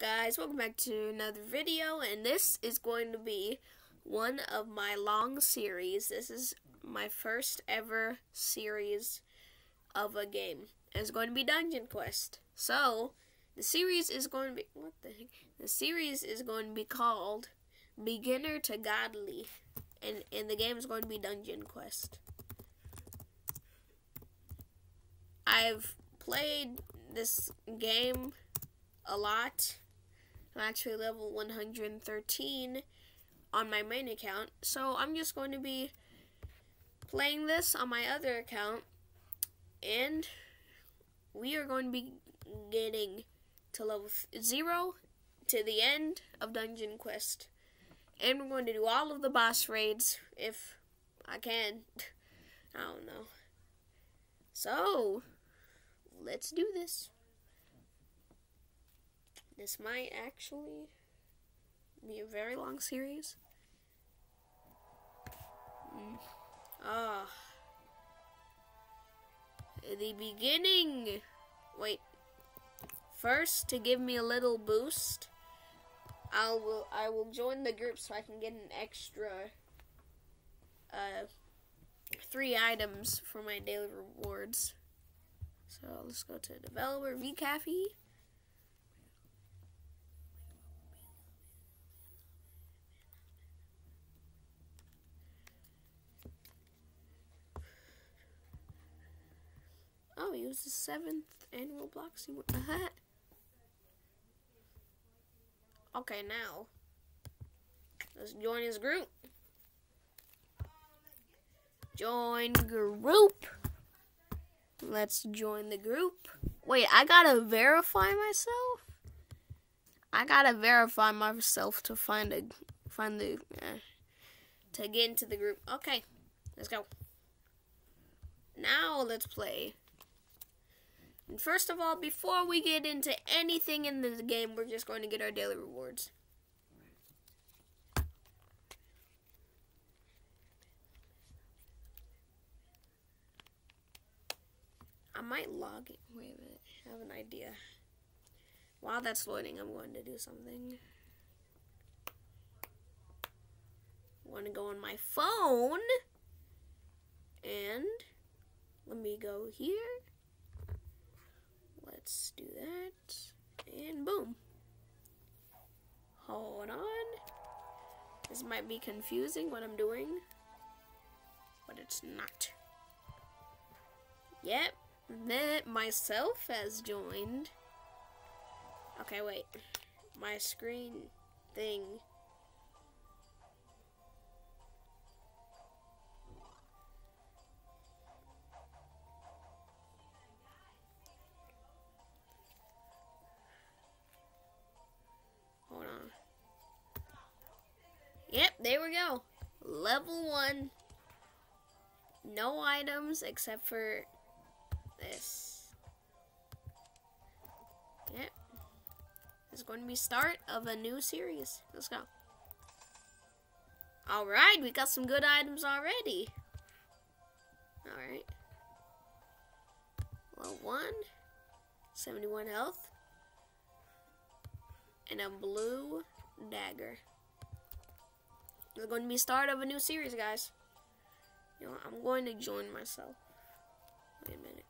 guys? Welcome back to another video and this is going to be one of my long series. This is my first ever series of a game. It's going to be Dungeon Quest. So, the series is going to be what the heck? The series is going to be called Beginner to Godly and and the game is going to be Dungeon Quest. I've played this game a lot. I'm actually level 113 on my main account. So I'm just going to be playing this on my other account. And we are going to be getting to level 0 to the end of Dungeon Quest. And we're going to do all of the boss raids if I can. I don't know. So, let's do this. This might actually be a very long series. Mm. Ah. The beginning. Wait. First, to give me a little boost, I will I will join the group so I can get an extra uh three items for my daily rewards. So let's go to developer VCafe. Oh, he was the seventh annual Bloxy. What the heck? Okay, now let's join his group. Join group. Let's join the group. Wait, I gotta verify myself. I gotta verify myself to find a find the uh, to get into the group. Okay, let's go. Now let's play. And first of all, before we get into anything in this game, we're just going to get our daily rewards. I might log it. Wait a minute. I have an idea. While that's loading, I'm going to do something. I want to go on my phone. And let me go here. Let's do that. And boom. Hold on. This might be confusing what I'm doing. But it's not. Yep. That myself has joined. Okay, wait. My screen thing. There we go. Level 1. No items except for this. Yep. This is going to be start of a new series. Let's go. Alright, we got some good items already. Alright. Well, one. 71 health. And a blue dagger. It's going to be start of a new series, guys. You know, I'm going to join myself. Wait a minute.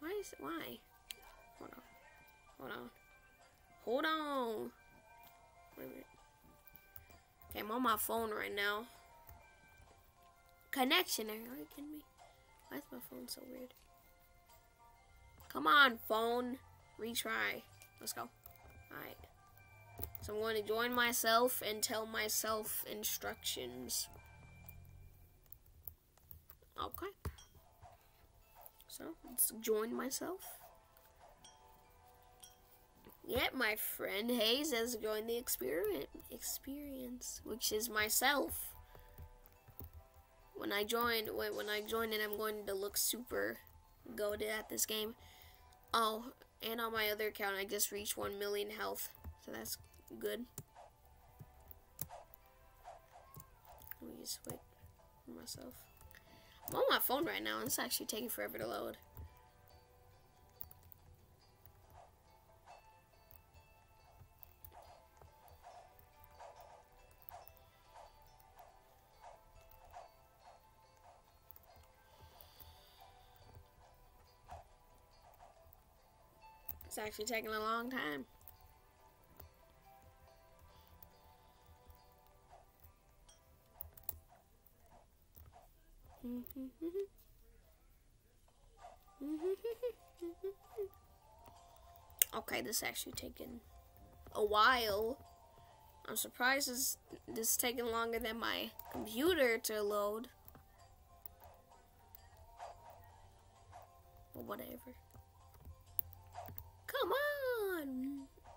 Why is it? Why? Hold on. Hold on. Hold on. Wait a minute. Okay, I'm on my phone right now. Connection. Are you kidding me? Why is my phone so weird? Come on, phone. Retry. Let's go. Alright. So I'm going to join myself and tell myself instructions. Okay. So let's join myself. Yep, my friend Haze has joined the experience, experience, which is myself. When I join, when, when I join it, I'm going to look super goaded at this game. Oh, and on my other account, I just reached 1 million health, so that's good. Let me just wait for myself. I'm on my phone right now, and it's actually taking forever to load. It's actually taking a long time. okay, this actually taking a while. I'm surprised this, this is taking longer than my computer to load. But whatever.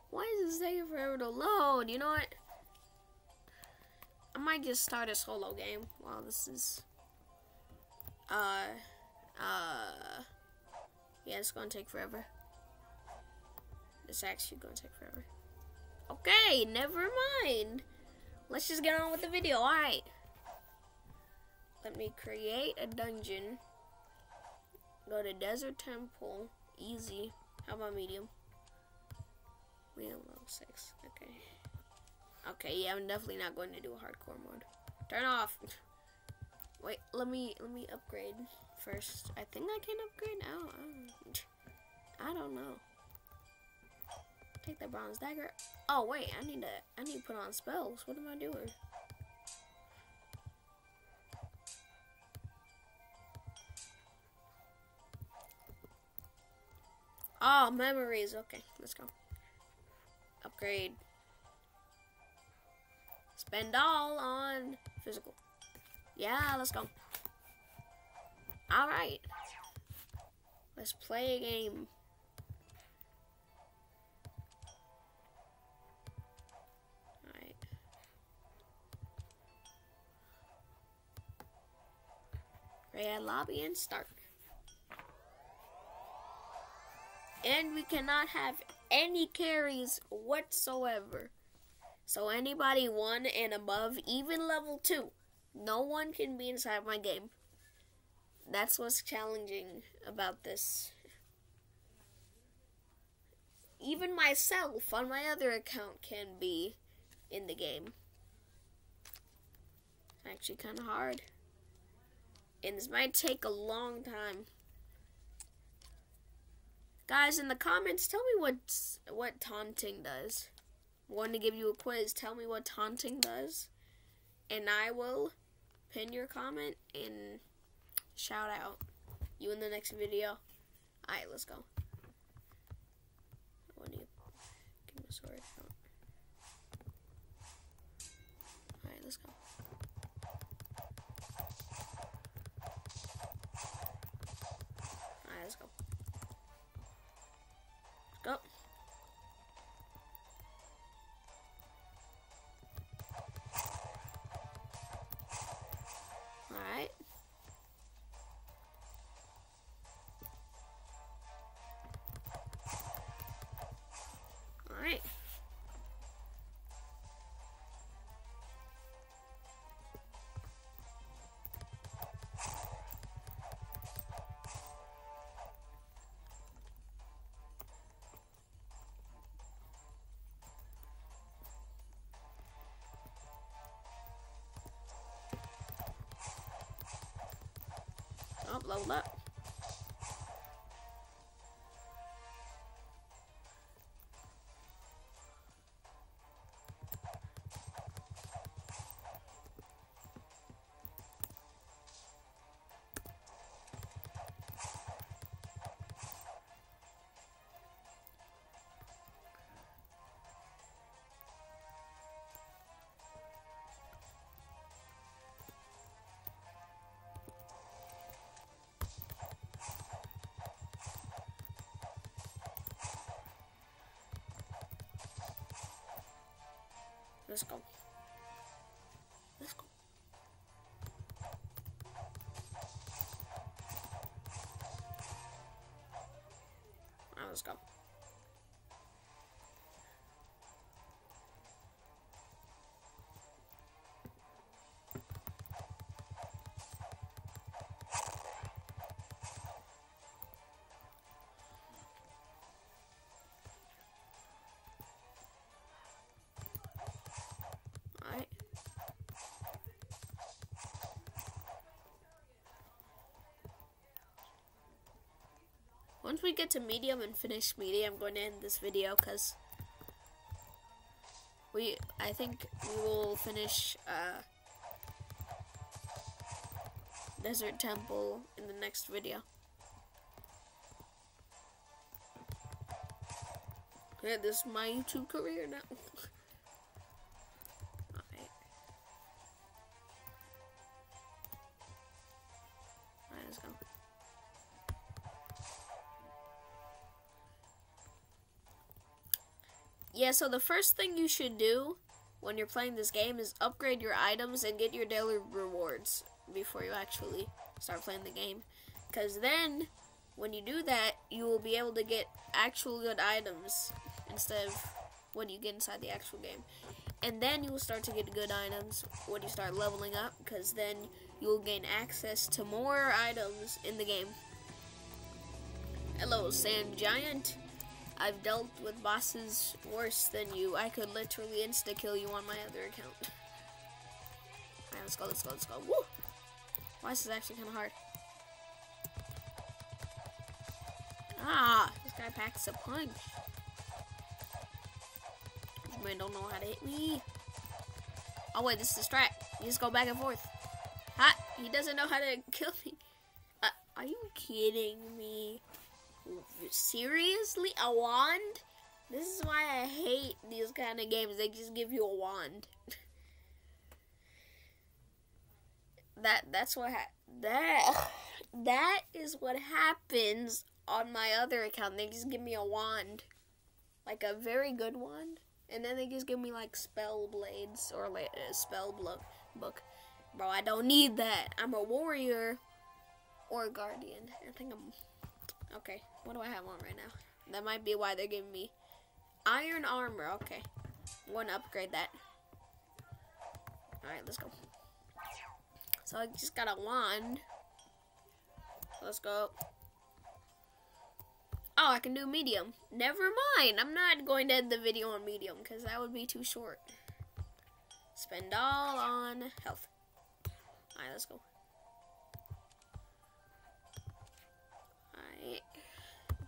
Why is this taking forever to load? You know what? I might just start a solo game while this is uh, uh, yeah, it's gonna take forever. It's actually gonna take forever. Okay, never mind. Let's just get on with the video. Alright. Let me create a dungeon. Go to Desert Temple. Easy. How about medium? 6. Okay. Okay, yeah, I'm definitely not going to do a hardcore mode. Turn off. Wait, let me let me upgrade first. I think I can upgrade now. I don't know. Take the bronze dagger. Oh wait, I need to I need to put on spells. What am I doing? Oh, memories. Okay, let's go. Upgrade. Spend all on physical. Yeah, let's go. Alright. Let's play a game. Alright. Red lobby and start. And we cannot have any carries whatsoever. So anybody one and above, even level two, no one can be inside my game. That's what's challenging about this. Even myself on my other account can be in the game. Actually kind of hard. And this might take a long time. Guys, in the comments, tell me what what taunting does. Want to give you a quiz. Tell me what taunting does. And I will pin your comment and shout out you in the next video. Alright, let's go. Sword out? Alright, let's go. Alright, let's go. Leveled Let's go. Let's go. Right, let's go. Once we get to medium and finish medium, I'm going to end this video because we, I think we will finish uh, Desert Temple in the next video. Yeah, this is my YouTube career now. Yeah, so the first thing you should do when you're playing this game is upgrade your items and get your daily rewards before you actually start playing the game. Because then, when you do that, you will be able to get actual good items instead of what you get inside the actual game. And then you will start to get good items when you start leveling up, because then you will gain access to more items in the game. Hello, Sand Giant. I've dealt with bosses worse than you. I could literally insta-kill you on my other account. Alright, let's go, let's go, let's go. Woo! Why is this actually kind of hard? Ah, this guy packs a punch. This man don't know how to hit me. Oh wait, this is a strat. You just go back and forth. Ha! He doesn't know how to kill me. Uh, are you kidding me? Seriously? A wand? This is why I hate these kind of games. They just give you a wand. that that's what that that is what happens on my other account. They just give me a wand, like a very good wand, and then they just give me like spell blades or like a spell book. Book, bro. I don't need that. I'm a warrior or a guardian. I think I'm Okay, what do I have on right now? That might be why they're giving me iron armor. Okay, going to upgrade that. Alright, let's go. So I just got a wand. Let's go. Oh, I can do medium. Never mind. I'm not going to end the video on medium because that would be too short. Spend all on health. Alright, let's go. Thing.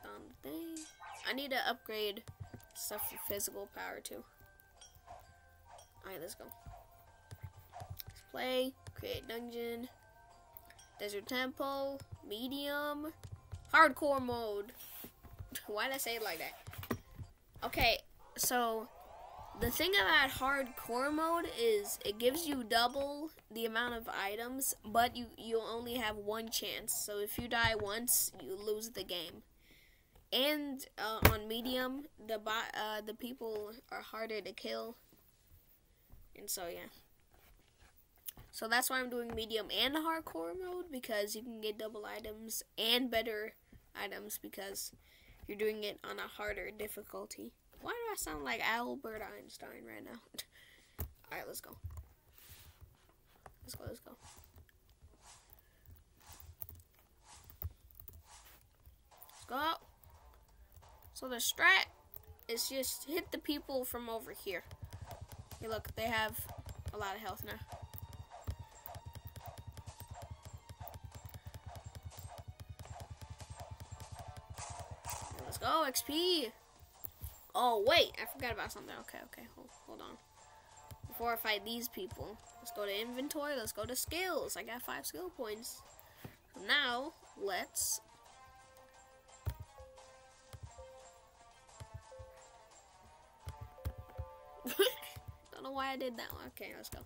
Um, I need to upgrade stuff for physical power too. Alright, let's go. Let's play, create dungeon, desert temple, medium, hardcore mode. Why did I say it like that? Okay, so the thing about hardcore mode is it gives you double the amount of items, but you you only have one chance. So if you die once, you lose the game and uh, on medium, the uh, the people are harder to kill, and so yeah. So that's why I'm doing medium and hardcore mode because you can get double items and better items because you're doing it on a harder difficulty. Why do I sound like Albert Einstein right now? All right, let's go. Let's go. Let's go. Let's go. So the strat is just hit the people from over here. Hey, look, they have a lot of health now. Let's go, XP. Oh, wait, I forgot about something. Okay, okay, hold, hold on. Before I fight these people, let's go to inventory, let's go to skills. I got five skill points. Now, let's Don't know why I did that one. Okay, let's go.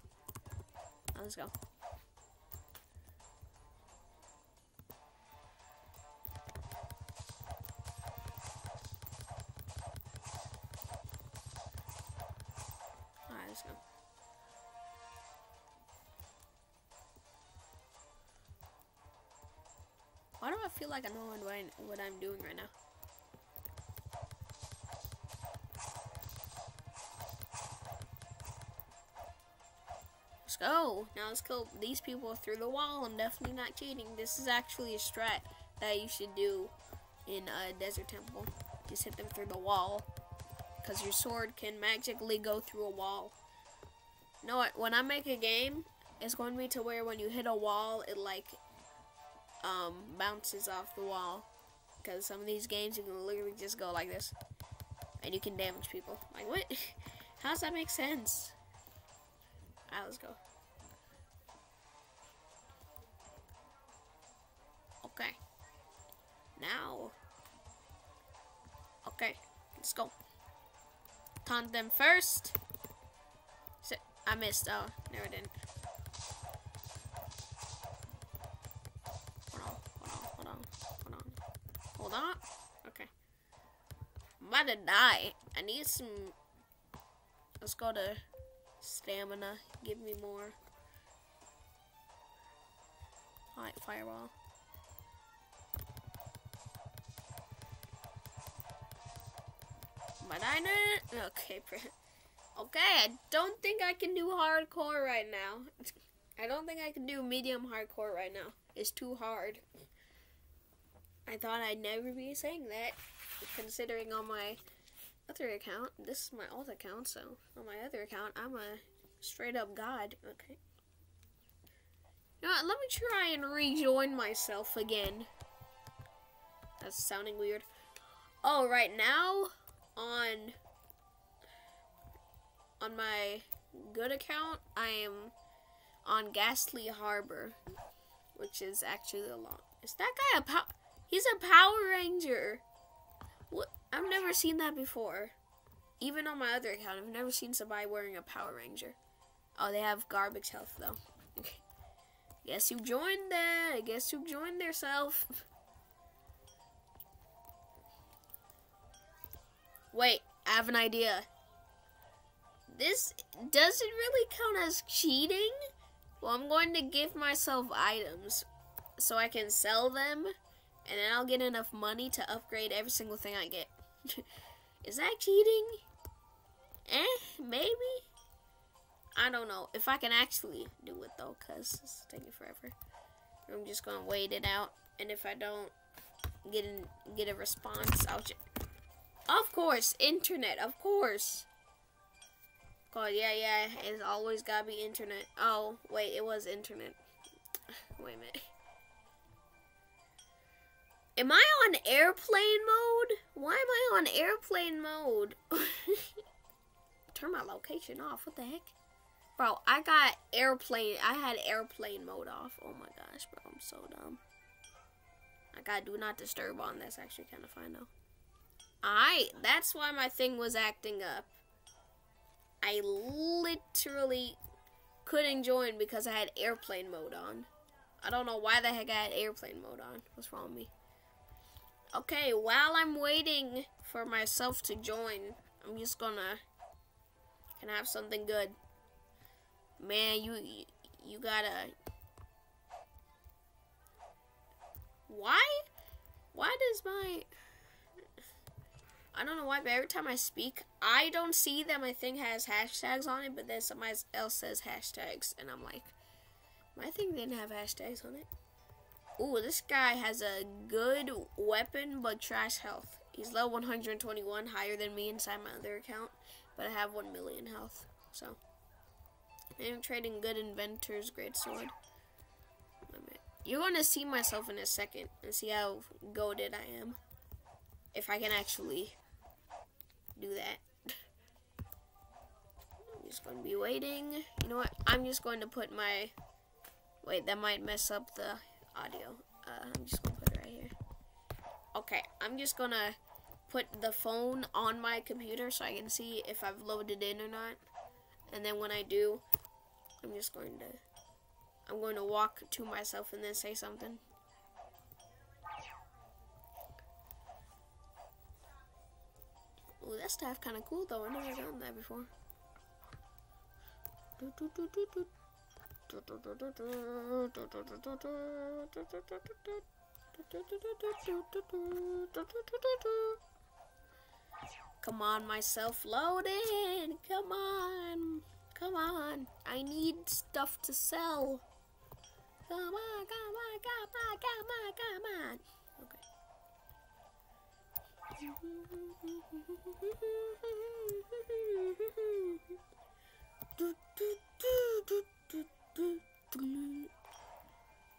Let's go. Do I feel like I know what I'm doing right now? Let's go. Now let's kill these people through the wall. I'm definitely not cheating. This is actually a strat that you should do in a desert temple. Just hit them through the wall. Because your sword can magically go through a wall. You know what? When I make a game, it's going to be to where when you hit a wall, it like um, bounces off the wall. because some of these games you can literally just go like this, and you can damage people. Like what? How does that make sense? Alright, let's go. Okay. Now. Okay, let's go. Taunt them first. I missed. Oh, no, I didn't. Hold on, hold on, hold on, hold on. On. Okay. I'm about to die. I need some. Let's go to stamina. Give me more. Alright, fireball. But I know. Okay, okay. I don't think I can do hardcore right now. I don't think I can do medium hardcore right now. It's too hard. I thought I'd never be saying that, considering on my other account, this is my old account, so on my other account, I'm a straight up god. Okay. You know what, let me try and rejoin myself again. That's sounding weird. Oh, right now, on on my good account, I am on Ghastly Harbor, which is actually a lot. Is that guy a pow? He's a Power Ranger. What? I've never seen that before. Even on my other account, I've never seen somebody wearing a Power Ranger. Oh, they have garbage health though. Guess you joined that. I guess you joined yourself. Wait, I have an idea. This doesn't really count as cheating. Well, I'm going to give myself items so I can sell them and then I'll get enough money to upgrade every single thing I get. Is that cheating? Eh, maybe? I don't know. If I can actually do it though, because it's taking forever. I'm just going to wait it out. And if I don't get, in, get a response, I'll just... Of course, internet, of course. God, yeah, yeah, it's always gotta be internet. Oh, wait, it was internet. Wait a minute. Am I on airplane mode? Why am I on airplane mode? Turn my location off. What the heck? Bro, I got airplane. I had airplane mode off. Oh my gosh, bro. I'm so dumb. I got do not disturb on. That's actually kind of fine though. I. That's why my thing was acting up. I literally couldn't join because I had airplane mode on. I don't know why the heck I had airplane mode on. What's wrong with me? Okay, while I'm waiting for myself to join, I'm just gonna can have something good. Man, you you gotta Why? Why does my I don't know why, but every time I speak, I don't see that my thing has hashtags on it, but then somebody else says hashtags, and I'm like, my thing didn't have hashtags on it. Ooh, this guy has a good weapon, but trash health. He's level 121, higher than me inside my other account, but I have 1 million health, so. I'm trading good inventor's great sword. You're going to see myself in a second and see how goaded I am. If I can actually do that. I'm just going to be waiting. You know what? I'm just going to put my... Wait, that might mess up the audio. Uh, I'm just to put it right here. Okay, I'm just to put the phone on my computer so I can see if I've loaded in or not. And then when I do, I'm just going to... I'm going to walk to myself and then say something. Ooh, that stuff kind of cool though. I never done that before. Come on, myself loaded. Come on. Come on. I need stuff to sell. Come on, come on, come on, come on, come on.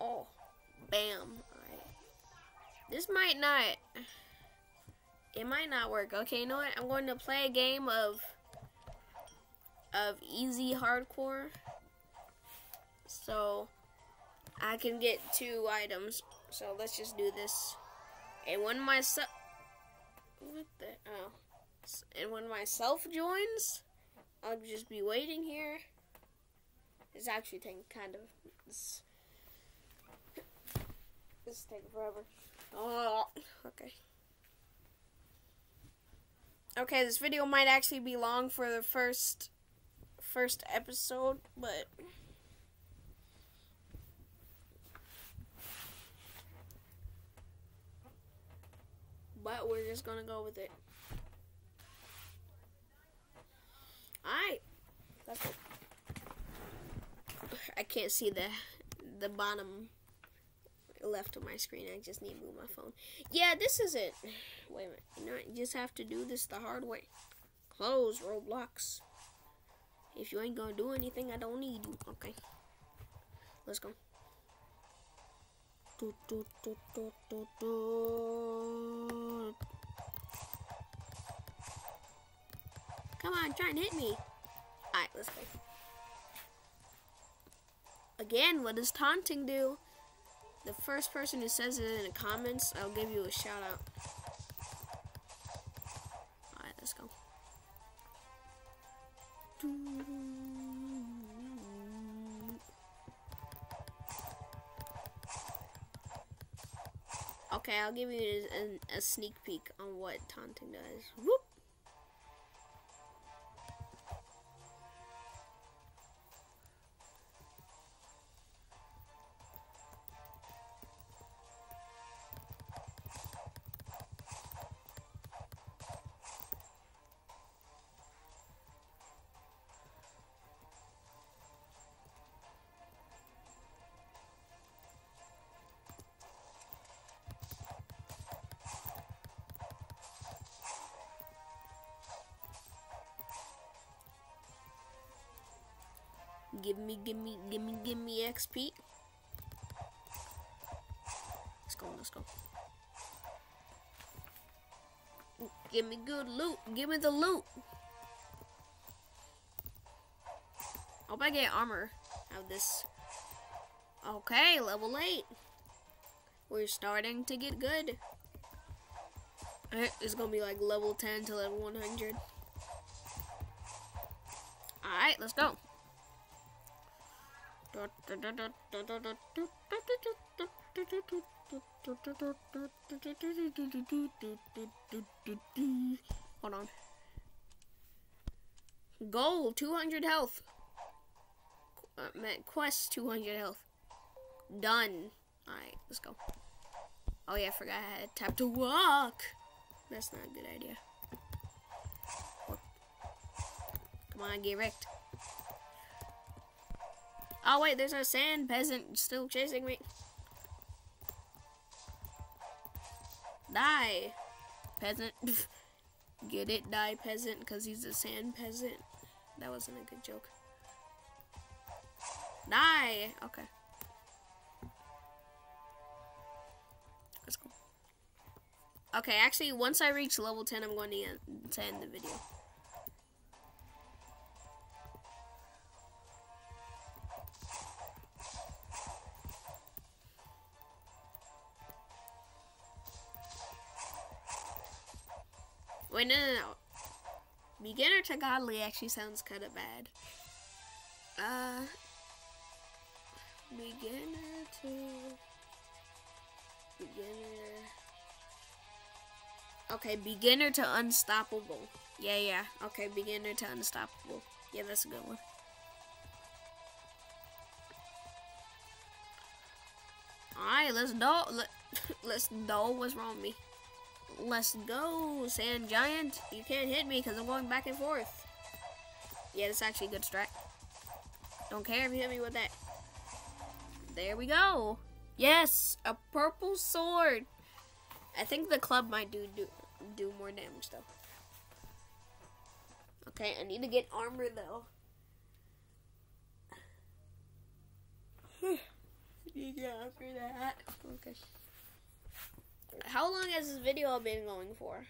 Oh, bam. This might not. It might not work. Okay, you know what? I'm going to play a game of of easy hardcore. So I can get two items. So let's just do this. And when my self what the oh and when myself joins, I'll just be waiting here. It's actually taking kind of this. Is taking forever. Oh, okay. Okay, this video might actually be long for the first first episode, but but we're just gonna go with it. Alright. I can't see the the bottom left of my screen. I just need to move my phone. Yeah, this is it. Wait a minute. You know, you just have to do this the hard way. Close Roblox. If you ain't gonna do anything, I don't need you. Okay. Let's go. Do, do, do, do, do, do. Come on, try and hit me. Alright, let's go. Again, what does taunting do? The first person who says it in the comments, I'll give you a shout out. Alright, let's go. Okay, I'll give you a, a, sneak peek on what taunting does. Whoop! Give me, give me, give me, give me XP. Let's go, let's go. Give me good loot. Give me the loot. Hope I get armor out of this. Okay, level 8. We're starting to get good. Uh, it's gonna be like level 10 to level 100. Alright, let's go. Hold on. Goal, 200 health. Uh, quest, 200 health. Done. Alright, let's go. Oh yeah, I forgot I had tap to walk. That's not a good idea. Come on, get wrecked. Oh wait, there's a sand peasant still chasing me. Die, peasant. Get it, die, peasant, because he's a sand peasant. That wasn't a good joke. Die! Okay. Let's go. Okay, actually, once I reach level 10, I'm going to end, to end the video. To godly actually sounds kind of bad. Uh, beginner to beginner. Okay, beginner to unstoppable. Yeah, yeah. Okay, beginner to unstoppable. Yeah, that's a good one. Alright, let's do let, let's do what's wrong with me. Let's go, Sand Giant. You can't hit me because I'm going back and forth. Yeah, that's actually a good strat. Don't care if you hit me with that. There we go. Yes, a purple sword. I think the club might do do, do more damage though. Okay, I need to get armor though. yeah, after that. Okay. How long has this video been going for?